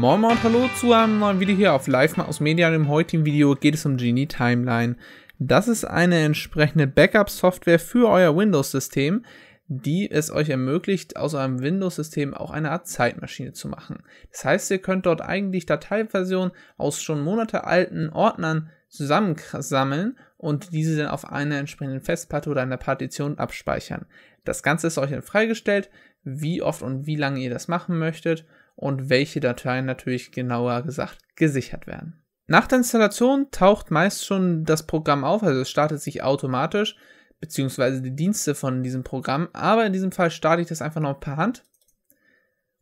Moin Moin und Hallo zu einem neuen Video hier auf Live aus Media. Im heutigen Video geht es um Genie Timeline. Das ist eine entsprechende Backup-Software für euer Windows-System, die es euch ermöglicht, aus eurem Windows-System auch eine Art Zeitmaschine zu machen. Das heißt, ihr könnt dort eigentlich Dateiversionen aus schon Monate alten Ordnern zusammensammeln und diese dann auf einer entsprechenden Festplatte oder einer Partition abspeichern. Das Ganze ist euch dann freigestellt, wie oft und wie lange ihr das machen möchtet und welche Dateien natürlich genauer gesagt gesichert werden. Nach der Installation taucht meist schon das Programm auf, also es startet sich automatisch, beziehungsweise die Dienste von diesem Programm, aber in diesem Fall starte ich das einfach noch per Hand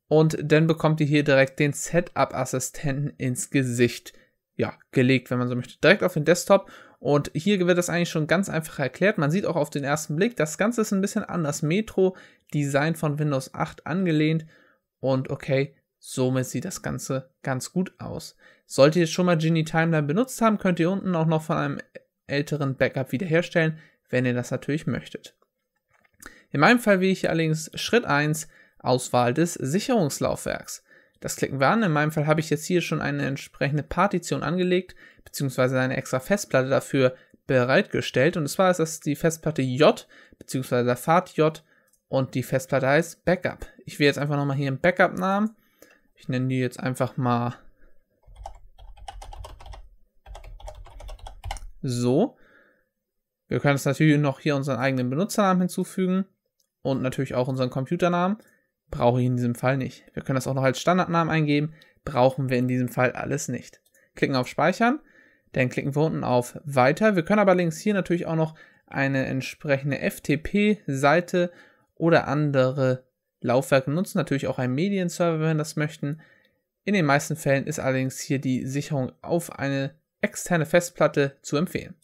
und dann bekommt ihr hier direkt den Setup-Assistenten ins Gesicht ja, gelegt, wenn man so möchte, direkt auf den Desktop. Und hier wird das eigentlich schon ganz einfach erklärt. Man sieht auch auf den ersten Blick, das Ganze ist ein bisschen an das Metro-Design von Windows 8 angelehnt. Und okay, somit sieht das Ganze ganz gut aus. Solltet ihr schon mal Genie Timeline benutzt haben, könnt ihr unten auch noch von einem älteren Backup wiederherstellen, wenn ihr das natürlich möchtet. In meinem Fall wähle ich hier allerdings Schritt 1 Auswahl des Sicherungslaufwerks. Das klicken wir an. In meinem Fall habe ich jetzt hier schon eine entsprechende Partition angelegt, beziehungsweise eine extra Festplatte dafür bereitgestellt. Und zwar ist das die Festplatte J, beziehungsweise der Pfad J und die Festplatte heißt Backup. Ich wähle jetzt einfach nochmal hier einen Backup-Namen. Ich nenne die jetzt einfach mal so. Wir können jetzt natürlich noch hier unseren eigenen Benutzernamen hinzufügen und natürlich auch unseren Computernamen. Brauche ich in diesem Fall nicht. Wir können das auch noch als Standardnamen eingeben. Brauchen wir in diesem Fall alles nicht. Klicken auf Speichern. Dann klicken wir unten auf Weiter. Wir können aber links hier natürlich auch noch eine entsprechende FTP-Seite oder andere Laufwerke nutzen. Natürlich auch einen Medienserver, wenn wir das möchten. In den meisten Fällen ist allerdings hier die Sicherung auf eine externe Festplatte zu empfehlen.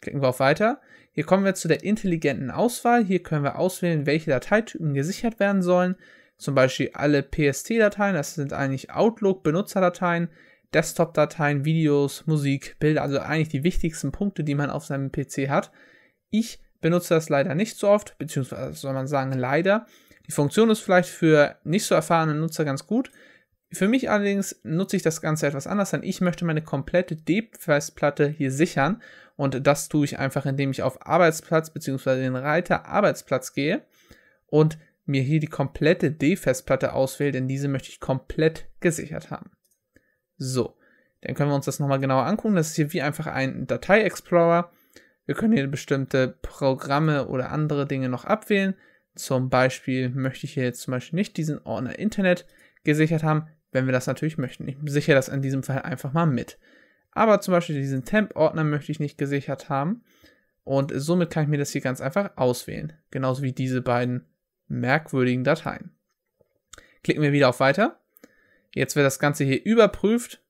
Klicken wir auf Weiter. Hier kommen wir zu der intelligenten Auswahl. Hier können wir auswählen, welche Dateitypen gesichert werden sollen zum Beispiel alle PST-Dateien, das sind eigentlich Outlook-Benutzerdateien, Desktop-Dateien, Videos, Musik, Bilder, also eigentlich die wichtigsten Punkte, die man auf seinem PC hat. Ich benutze das leider nicht so oft, beziehungsweise soll man sagen leider. Die Funktion ist vielleicht für nicht so erfahrene Nutzer ganz gut. Für mich allerdings nutze ich das Ganze etwas anders, denn ich möchte meine komplette D-Festplatte hier sichern und das tue ich einfach, indem ich auf Arbeitsplatz bzw. den Reiter Arbeitsplatz gehe und mir hier die komplette D-Festplatte auswähle, denn diese möchte ich komplett gesichert haben. So, dann können wir uns das nochmal genauer angucken. Das ist hier wie einfach ein Datei-Explorer. Wir können hier bestimmte Programme oder andere Dinge noch abwählen. Zum Beispiel möchte ich hier jetzt zum Beispiel nicht diesen Ordner Internet gesichert haben, wenn wir das natürlich möchten. Ich sichere das in diesem Fall einfach mal mit. Aber zum Beispiel diesen Temp-Ordner möchte ich nicht gesichert haben. Und somit kann ich mir das hier ganz einfach auswählen. Genauso wie diese beiden merkwürdigen Dateien. Klicken wir wieder auf Weiter. Jetzt wird das Ganze hier überprüft.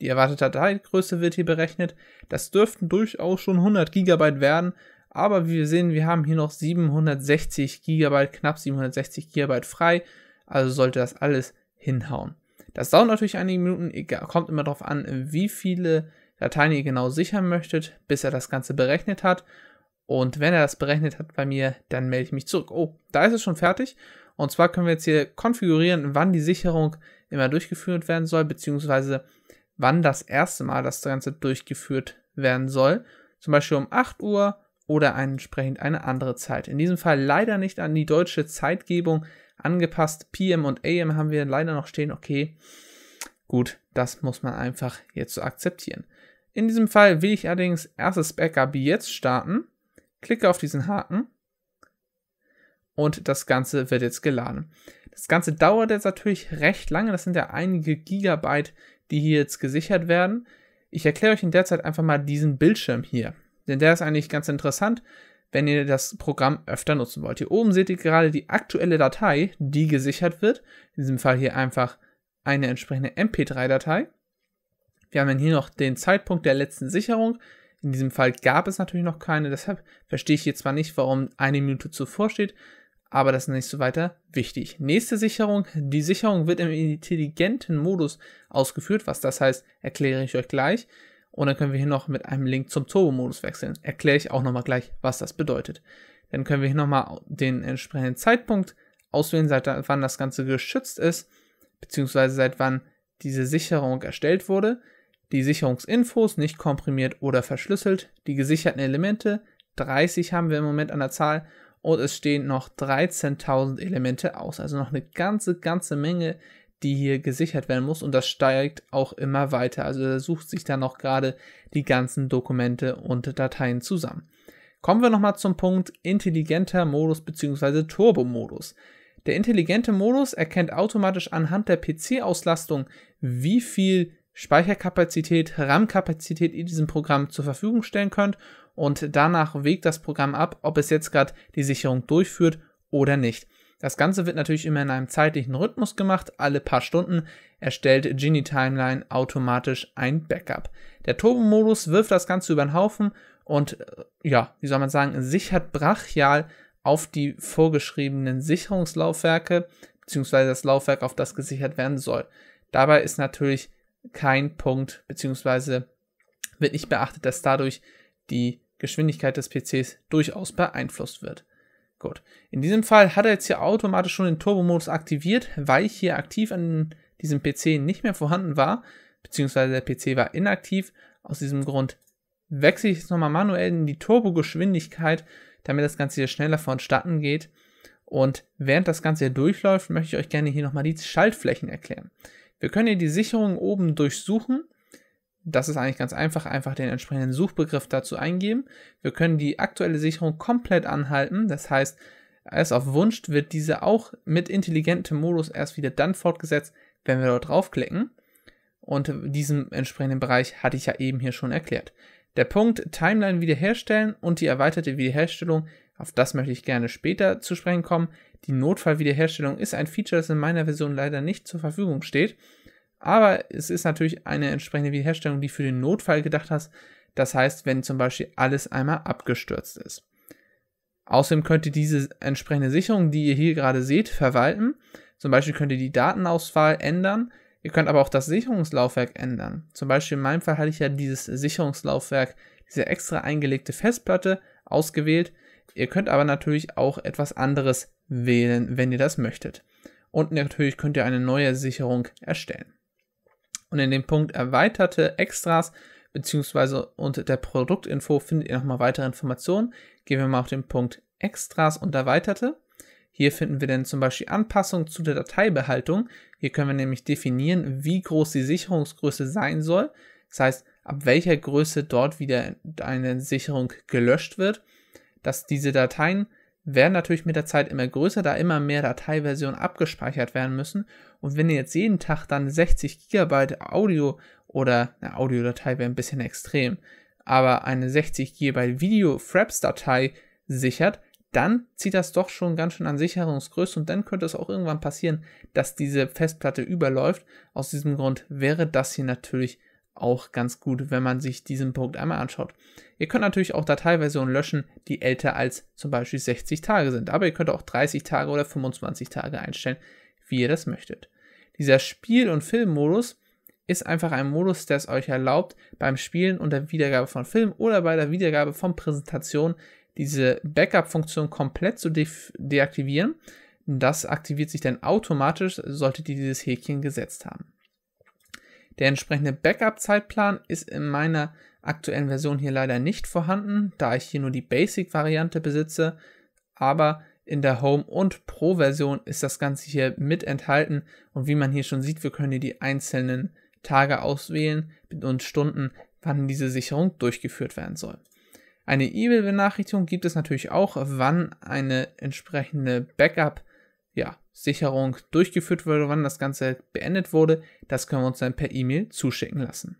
Die erwartete Dateigröße wird hier berechnet. Das dürften durchaus schon 100 GB werden, aber wie wir sehen, wir haben hier noch 760 GB, knapp 760 GB frei, also sollte das alles hinhauen. Das dauert natürlich einige Minuten, kommt immer darauf an, wie viele Dateien ihr genau sichern möchtet, bis er das Ganze berechnet hat. Und wenn er das berechnet hat bei mir, dann melde ich mich zurück. Oh, da ist es schon fertig. Und zwar können wir jetzt hier konfigurieren, wann die Sicherung immer durchgeführt werden soll, beziehungsweise wann das erste Mal das Ganze durchgeführt werden soll. Zum Beispiel um 8 Uhr oder entsprechend eine andere Zeit. In diesem Fall leider nicht an die deutsche Zeitgebung angepasst. PM und AM haben wir leider noch stehen. Okay, gut, das muss man einfach jetzt so akzeptieren. In diesem Fall will ich allerdings erstes Backup jetzt starten klicke auf diesen Haken und das Ganze wird jetzt geladen. Das Ganze dauert jetzt natürlich recht lange, das sind ja einige Gigabyte, die hier jetzt gesichert werden. Ich erkläre euch in der Zeit einfach mal diesen Bildschirm hier, denn der ist eigentlich ganz interessant, wenn ihr das Programm öfter nutzen wollt. Hier oben seht ihr gerade die aktuelle Datei, die gesichert wird. In diesem Fall hier einfach eine entsprechende MP3-Datei. Wir haben dann hier noch den Zeitpunkt der letzten Sicherung. In diesem Fall gab es natürlich noch keine, deshalb verstehe ich jetzt zwar nicht, warum eine Minute zuvor steht, aber das ist nicht so weiter wichtig. Nächste Sicherung. Die Sicherung wird im intelligenten Modus ausgeführt. Was das heißt, erkläre ich euch gleich. Und dann können wir hier noch mit einem Link zum Turbo-Modus wechseln. Erkläre ich auch nochmal gleich, was das bedeutet. Dann können wir hier nochmal den entsprechenden Zeitpunkt auswählen, seit wann das Ganze geschützt ist, beziehungsweise seit wann diese Sicherung erstellt wurde, die Sicherungsinfos nicht komprimiert oder verschlüsselt, die gesicherten Elemente, 30 haben wir im Moment an der Zahl und es stehen noch 13.000 Elemente aus, also noch eine ganze, ganze Menge, die hier gesichert werden muss und das steigt auch immer weiter. Also er sucht sich dann noch gerade die ganzen Dokumente und Dateien zusammen. Kommen wir nochmal zum Punkt intelligenter Modus bzw. Turbo-Modus. Der intelligente Modus erkennt automatisch anhand der PC-Auslastung, wie viel Speicherkapazität, RAM-Kapazität ihr diesem Programm zur Verfügung stellen könnt und danach wägt das Programm ab, ob es jetzt gerade die Sicherung durchführt oder nicht. Das Ganze wird natürlich immer in einem zeitlichen Rhythmus gemacht. Alle paar Stunden erstellt Genie Timeline automatisch ein Backup. Der Turbo-Modus wirft das Ganze über den Haufen und, äh, ja, wie soll man sagen, sichert brachial auf die vorgeschriebenen Sicherungslaufwerke, beziehungsweise das Laufwerk, auf das gesichert werden soll. Dabei ist natürlich kein Punkt, beziehungsweise wird nicht beachtet, dass dadurch die Geschwindigkeit des PCs durchaus beeinflusst wird. Gut. In diesem Fall hat er jetzt hier automatisch schon den Turbo-Modus aktiviert, weil ich hier aktiv an diesem PC nicht mehr vorhanden war, beziehungsweise der PC war inaktiv. Aus diesem Grund wechsle ich jetzt nochmal manuell in die Turbo-Geschwindigkeit, damit das Ganze hier schneller vonstatten geht. Und während das Ganze hier durchläuft, möchte ich euch gerne hier nochmal die Schaltflächen erklären. Wir können hier die Sicherung oben durchsuchen. Das ist eigentlich ganz einfach, einfach den entsprechenden Suchbegriff dazu eingeben. Wir können die aktuelle Sicherung komplett anhalten. Das heißt, erst auf Wunsch wird diese auch mit intelligentem Modus erst wieder dann fortgesetzt, wenn wir dort draufklicken. Und diesen entsprechenden Bereich hatte ich ja eben hier schon erklärt. Der Punkt Timeline wiederherstellen und die erweiterte Wiederherstellung, auf das möchte ich gerne später zu sprechen kommen. Die Notfallwiederherstellung ist ein Feature, das in meiner Version leider nicht zur Verfügung steht. Aber es ist natürlich eine entsprechende Wiederherstellung, die für den Notfall gedacht hast. Das heißt, wenn zum Beispiel alles einmal abgestürzt ist. Außerdem könnt ihr diese entsprechende Sicherung, die ihr hier gerade seht, verwalten. Zum Beispiel könnt ihr die Datenauswahl ändern. Ihr könnt aber auch das Sicherungslaufwerk ändern. Zum Beispiel in meinem Fall hatte ich ja dieses Sicherungslaufwerk, diese extra eingelegte Festplatte ausgewählt. Ihr könnt aber natürlich auch etwas anderes wählen, wenn ihr das möchtet. Und natürlich könnt ihr eine neue Sicherung erstellen. Und in dem Punkt erweiterte Extras beziehungsweise unter der Produktinfo findet ihr nochmal weitere Informationen. Gehen wir mal auf den Punkt Extras und Erweiterte. Hier finden wir dann zum Beispiel Anpassungen zu der Dateibehaltung. Hier können wir nämlich definieren, wie groß die Sicherungsgröße sein soll. Das heißt, ab welcher Größe dort wieder eine Sicherung gelöscht wird dass diese Dateien werden natürlich mit der Zeit immer größer, da immer mehr Dateiversionen abgespeichert werden müssen. Und wenn ihr jetzt jeden Tag dann 60 GB Audio oder eine Audiodatei wäre ein bisschen extrem, aber eine 60 GB Video-Fraps-Datei sichert, dann zieht das doch schon ganz schön an Sicherungsgröße und dann könnte es auch irgendwann passieren, dass diese Festplatte überläuft. Aus diesem Grund wäre das hier natürlich auch ganz gut, wenn man sich diesen Punkt einmal anschaut. Ihr könnt natürlich auch Dateiversionen löschen, die älter als zum Beispiel 60 Tage sind, aber ihr könnt auch 30 Tage oder 25 Tage einstellen, wie ihr das möchtet. Dieser Spiel- und Filmmodus ist einfach ein Modus, der es euch erlaubt, beim Spielen und der Wiedergabe von Film oder bei der Wiedergabe von Präsentation diese Backup-Funktion komplett zu de deaktivieren. Das aktiviert sich dann automatisch, solltet ihr dieses Häkchen gesetzt haben. Der entsprechende Backup-Zeitplan ist in meiner aktuellen Version hier leider nicht vorhanden, da ich hier nur die Basic-Variante besitze, aber in der Home- und Pro-Version ist das Ganze hier mit enthalten und wie man hier schon sieht, wir können hier die einzelnen Tage auswählen und Stunden, wann diese Sicherung durchgeführt werden soll. Eine E-Mail-Benachrichtigung gibt es natürlich auch, wann eine entsprechende Backup ja, Sicherung durchgeführt wurde, wann das Ganze beendet wurde, das können wir uns dann per E-Mail zuschicken lassen.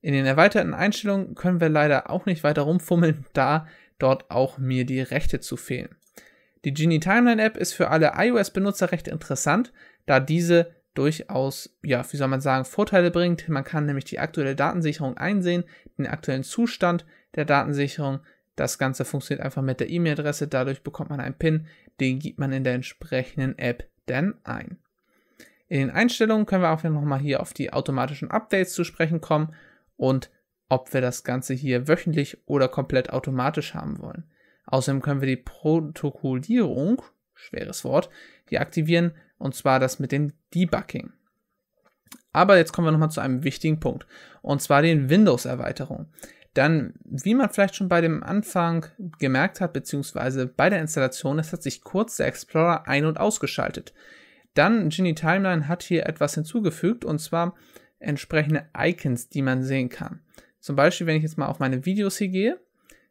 In den erweiterten Einstellungen können wir leider auch nicht weiter rumfummeln, da dort auch mir die Rechte zu fehlen. Die Genie Timeline App ist für alle iOS-Benutzer recht interessant, da diese durchaus, ja, wie soll man sagen, Vorteile bringt. Man kann nämlich die aktuelle Datensicherung einsehen, den aktuellen Zustand der Datensicherung, das Ganze funktioniert einfach mit der E-Mail-Adresse, dadurch bekommt man einen PIN, den gibt man in der entsprechenden App dann ein. In den Einstellungen können wir auch nochmal hier auf die automatischen Updates zu sprechen kommen und ob wir das Ganze hier wöchentlich oder komplett automatisch haben wollen. Außerdem können wir die Protokollierung, schweres Wort, deaktivieren und zwar das mit dem Debugging. Aber jetzt kommen wir nochmal zu einem wichtigen Punkt, und zwar den Windows-Erweiterungen. Dann, wie man vielleicht schon bei dem Anfang gemerkt hat, beziehungsweise bei der Installation, es hat sich kurz der Explorer ein- und ausgeschaltet. Dann, Genie Timeline hat hier etwas hinzugefügt, und zwar entsprechende Icons, die man sehen kann. Zum Beispiel, wenn ich jetzt mal auf meine Videos hier gehe,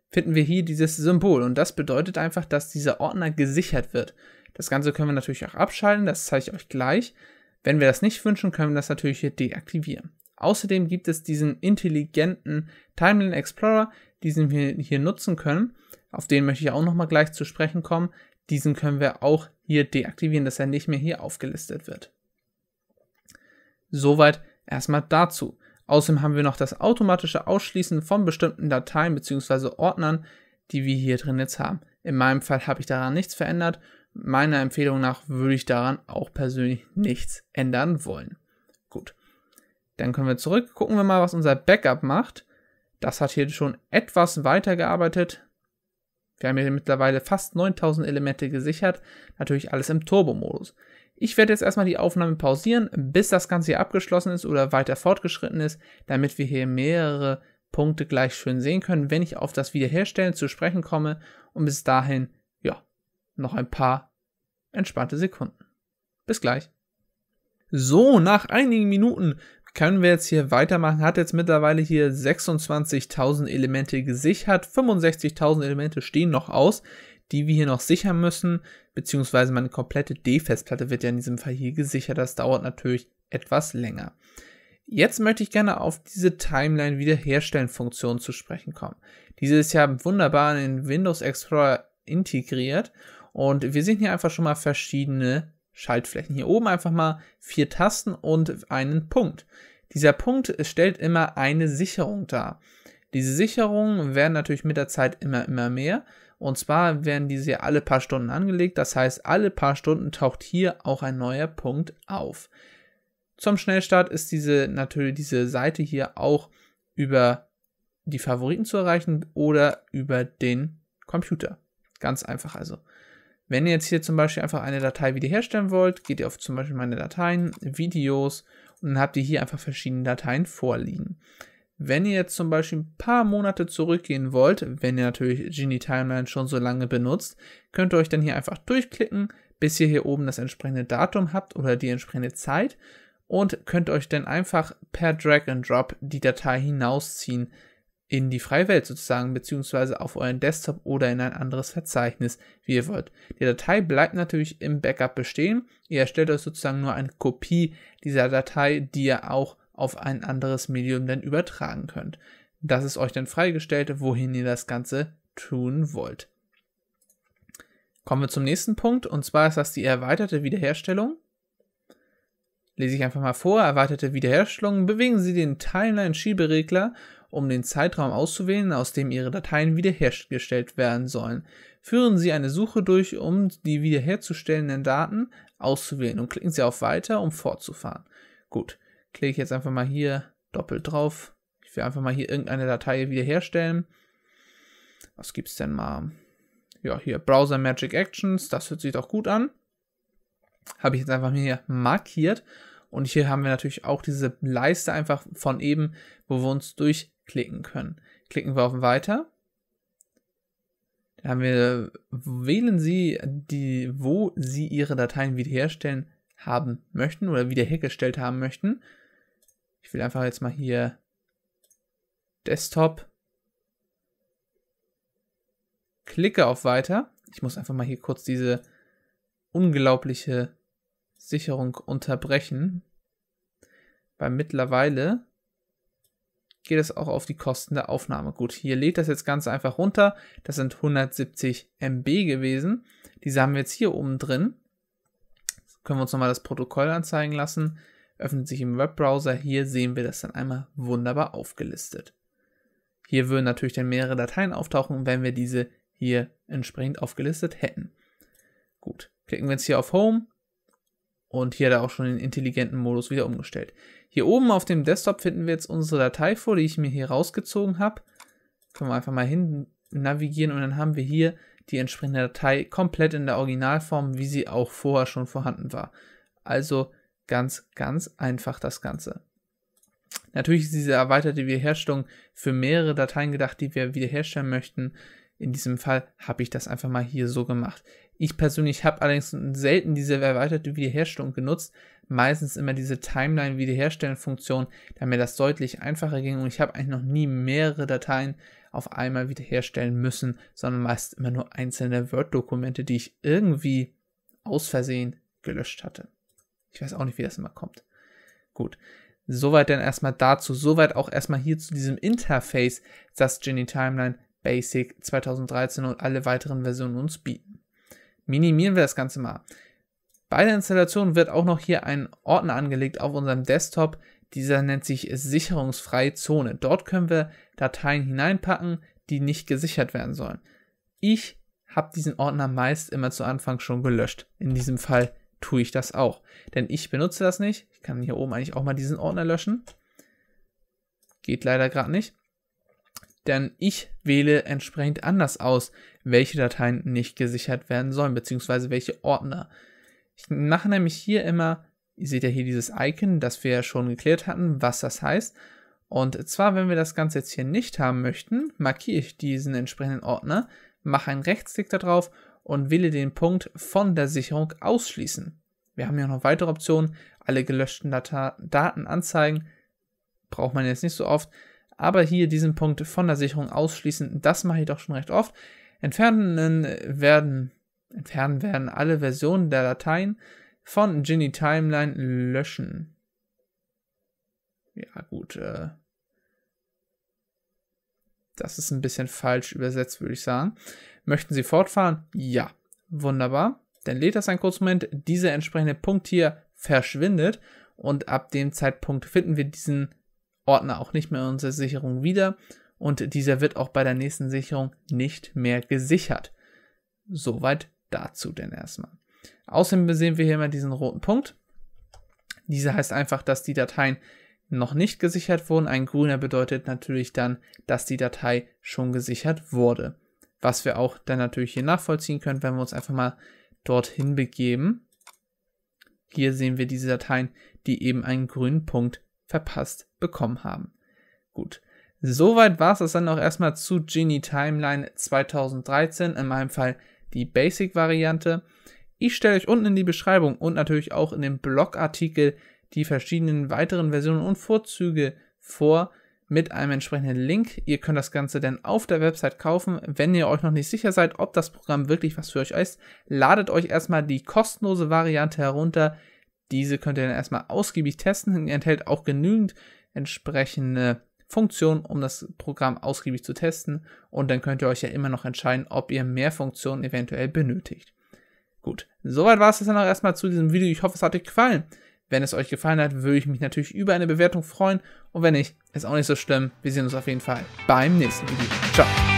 finden wir hier dieses Symbol und das bedeutet einfach, dass dieser Ordner gesichert wird. Das Ganze können wir natürlich auch abschalten, das zeige ich euch gleich. Wenn wir das nicht wünschen, können wir das natürlich hier deaktivieren. Außerdem gibt es diesen intelligenten Timeline Explorer, diesen wir hier nutzen können. Auf den möchte ich auch nochmal gleich zu sprechen kommen. Diesen können wir auch hier deaktivieren, dass er nicht mehr hier aufgelistet wird. Soweit erstmal dazu. Außerdem haben wir noch das automatische Ausschließen von bestimmten Dateien bzw. Ordnern, die wir hier drin jetzt haben. In meinem Fall habe ich daran nichts verändert. Meiner Empfehlung nach würde ich daran auch persönlich nichts ändern wollen. Dann können wir zurück. Gucken wir mal, was unser Backup macht. Das hat hier schon etwas weiter gearbeitet. Wir haben hier mittlerweile fast 9000 Elemente gesichert. Natürlich alles im Turbo-Modus. Ich werde jetzt erstmal die Aufnahme pausieren, bis das Ganze hier abgeschlossen ist oder weiter fortgeschritten ist, damit wir hier mehrere Punkte gleich schön sehen können, wenn ich auf das Wiederherstellen zu sprechen komme. Und bis dahin, ja, noch ein paar entspannte Sekunden. Bis gleich. So, nach einigen Minuten können wir jetzt hier weitermachen. Hat jetzt mittlerweile hier 26.000 Elemente gesichert. 65.000 Elemente stehen noch aus die wir hier noch sichern müssen, beziehungsweise meine komplette D-Festplatte wird ja in diesem Fall hier gesichert. Das dauert natürlich etwas länger. Jetzt möchte ich gerne auf diese Timeline wiederherstellen Funktion zu sprechen kommen. Diese ist ja wunderbar in Windows Explorer integriert und wir sehen hier einfach schon mal verschiedene Schaltflächen. Hier oben einfach mal vier Tasten und einen Punkt. Dieser Punkt stellt immer eine Sicherung dar. Diese Sicherungen werden natürlich mit der Zeit immer, immer mehr. Und zwar werden diese alle paar Stunden angelegt. Das heißt, alle paar Stunden taucht hier auch ein neuer Punkt auf. Zum Schnellstart ist diese natürlich diese Seite hier auch über die Favoriten zu erreichen oder über den Computer. Ganz einfach also. Wenn ihr jetzt hier zum Beispiel einfach eine Datei wiederherstellen wollt, geht ihr auf zum Beispiel meine Dateien, Videos und dann habt ihr hier einfach verschiedene Dateien vorliegen. Wenn ihr jetzt zum Beispiel ein paar Monate zurückgehen wollt, wenn ihr natürlich Genie Timeline schon so lange benutzt, könnt ihr euch dann hier einfach durchklicken, bis ihr hier oben das entsprechende Datum habt oder die entsprechende Zeit und könnt euch dann einfach per Drag and Drop die Datei hinausziehen in die freie Welt sozusagen, beziehungsweise auf euren Desktop oder in ein anderes Verzeichnis, wie ihr wollt. Die Datei bleibt natürlich im Backup bestehen. Ihr erstellt euch sozusagen nur eine Kopie dieser Datei, die ihr auch auf ein anderes Medium dann übertragen könnt. Das ist euch dann freigestellt, wohin ihr das Ganze tun wollt. Kommen wir zum nächsten Punkt und zwar ist das die erweiterte Wiederherstellung. Lese ich einfach mal vor. Erweiterte Wiederherstellung. Bewegen Sie den Timeline-Schieberegler, um den Zeitraum auszuwählen, aus dem Ihre Dateien wiederhergestellt werden sollen. Führen Sie eine Suche durch, um die wiederherzustellenden Daten auszuwählen und klicken Sie auf Weiter, um fortzufahren. Gut klicke ich jetzt einfach mal hier doppelt drauf. Ich will einfach mal hier irgendeine Datei wiederherstellen. Was gibt es denn mal? Ja, hier Browser Magic Actions, das hört sich doch gut an. Habe ich jetzt einfach hier markiert. Und hier haben wir natürlich auch diese Leiste einfach von eben, wo wir uns durchklicken können. Klicken wir auf Weiter. Da haben wir, wählen Sie die, wo Sie Ihre Dateien wiederherstellen haben möchten oder wiederhergestellt haben möchten. Ich will einfach jetzt mal hier Desktop. Klicke auf Weiter. Ich muss einfach mal hier kurz diese unglaubliche Sicherung unterbrechen. Weil mittlerweile geht es auch auf die Kosten der Aufnahme. Gut, hier lädt das jetzt ganz einfach runter. Das sind 170 MB gewesen. Diese haben wir jetzt hier oben drin. Können wir uns nochmal das Protokoll anzeigen lassen öffnet sich im Webbrowser. Hier sehen wir das dann einmal wunderbar aufgelistet. Hier würden natürlich dann mehrere Dateien auftauchen, wenn wir diese hier entsprechend aufgelistet hätten. Gut, klicken wir jetzt hier auf Home und hier hat er auch schon den intelligenten Modus wieder umgestellt. Hier oben auf dem Desktop finden wir jetzt unsere Datei vor, die ich mir hier rausgezogen habe. Können wir einfach mal hin navigieren und dann haben wir hier die entsprechende Datei komplett in der Originalform, wie sie auch vorher schon vorhanden war. Also Ganz, ganz einfach das Ganze. Natürlich ist diese erweiterte Wiederherstellung für mehrere Dateien gedacht, die wir wiederherstellen möchten. In diesem Fall habe ich das einfach mal hier so gemacht. Ich persönlich habe allerdings selten diese erweiterte Wiederherstellung genutzt, meistens immer diese Timeline-Wiederherstellen-Funktion, da mir das deutlich einfacher ging und ich habe eigentlich noch nie mehrere Dateien auf einmal wiederherstellen müssen, sondern meist immer nur einzelne Word-Dokumente, die ich irgendwie aus Versehen gelöscht hatte. Ich weiß auch nicht, wie das immer kommt. Gut, soweit dann erstmal dazu. Soweit auch erstmal hier zu diesem Interface, das Genie Timeline Basic 2013 und alle weiteren Versionen uns bieten. Minimieren wir das Ganze mal. Bei der Installation wird auch noch hier ein Ordner angelegt auf unserem Desktop. Dieser nennt sich sicherungsfreie Zone. Dort können wir Dateien hineinpacken, die nicht gesichert werden sollen. Ich habe diesen Ordner meist immer zu Anfang schon gelöscht. In diesem Fall tue ich das auch. Denn ich benutze das nicht. Ich kann hier oben eigentlich auch mal diesen Ordner löschen. Geht leider gerade nicht. Denn ich wähle entsprechend anders aus, welche Dateien nicht gesichert werden sollen, beziehungsweise welche Ordner. Ich mache nämlich hier immer, ihr seht ja hier dieses Icon, das wir ja schon geklärt hatten, was das heißt. Und zwar, wenn wir das Ganze jetzt hier nicht haben möchten, markiere ich diesen entsprechenden Ordner, mache einen Rechtsklick darauf und wähle den Punkt von der Sicherung ausschließen. Wir haben ja noch weitere Optionen, alle gelöschten Data Daten anzeigen, braucht man jetzt nicht so oft, aber hier diesen Punkt von der Sicherung ausschließen, das mache ich doch schon recht oft. Entfernen werden, entfernen werden alle Versionen der Dateien von Ginny Timeline löschen. Ja, gut. Äh, das ist ein bisschen falsch übersetzt, würde ich sagen. Möchten Sie fortfahren? Ja. Wunderbar. Dann lädt das einen kurzen Moment. Dieser entsprechende Punkt hier verschwindet und ab dem Zeitpunkt finden wir diesen Ordner auch nicht mehr in unserer Sicherung wieder und dieser wird auch bei der nächsten Sicherung nicht mehr gesichert. Soweit dazu denn erstmal. Außerdem sehen wir hier mal diesen roten Punkt. Dieser heißt einfach, dass die Dateien noch nicht gesichert wurden. Ein grüner bedeutet natürlich dann, dass die Datei schon gesichert wurde. Was wir auch dann natürlich hier nachvollziehen können, wenn wir uns einfach mal dorthin begeben. Hier sehen wir diese Dateien, die eben einen grünen Punkt verpasst bekommen haben. Gut. Soweit war es dann auch erstmal zu Genie Timeline 2013, in meinem Fall die Basic-Variante. Ich stelle euch unten in die Beschreibung und natürlich auch in dem Blogartikel die verschiedenen weiteren Versionen und Vorzüge vor mit einem entsprechenden Link. Ihr könnt das Ganze dann auf der Website kaufen. Wenn ihr euch noch nicht sicher seid, ob das Programm wirklich was für euch ist, ladet euch erstmal die kostenlose Variante herunter. Diese könnt ihr dann erstmal ausgiebig testen. Enthält auch genügend entsprechende Funktionen, um das Programm ausgiebig zu testen. Und dann könnt ihr euch ja immer noch entscheiden, ob ihr mehr Funktionen eventuell benötigt. Gut, soweit war es dann auch erstmal zu diesem Video. Ich hoffe, es hat euch gefallen. Wenn es euch gefallen hat, würde ich mich natürlich über eine Bewertung freuen. Und wenn nicht, ist auch nicht so schlimm. Wir sehen uns auf jeden Fall beim nächsten Video. Ciao.